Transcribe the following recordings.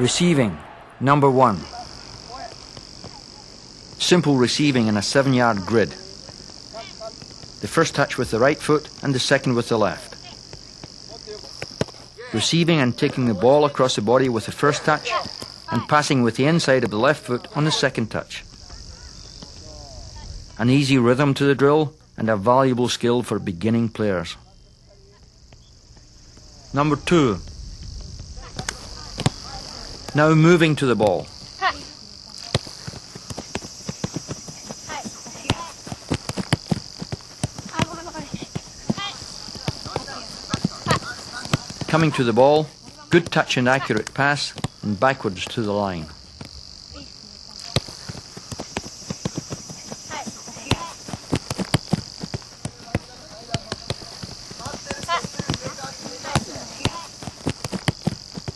Receiving, number one. Simple receiving in a seven yard grid. The first touch with the right foot and the second with the left. Receiving and taking the ball across the body with the first touch and passing with the inside of the left foot on the second touch. An easy rhythm to the drill and a valuable skill for beginning players. Number two. Now moving to the ball. Coming to the ball, good touch and accurate pass, and backwards to the line.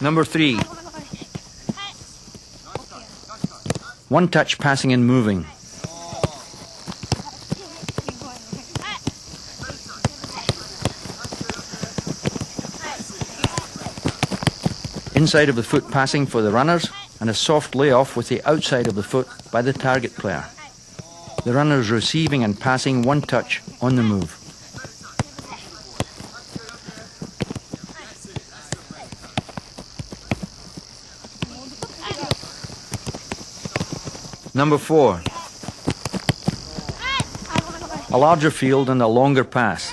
Number three. One touch passing and moving. Inside of the foot passing for the runners and a soft layoff with the outside of the foot by the target player. The runners receiving and passing one touch on the move. Number four. A larger field and a longer pass.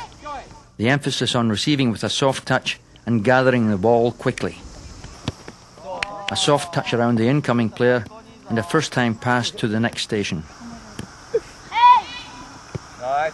The emphasis on receiving with a soft touch and gathering the ball quickly. A soft touch around the incoming player and a first time pass to the next station. Nice.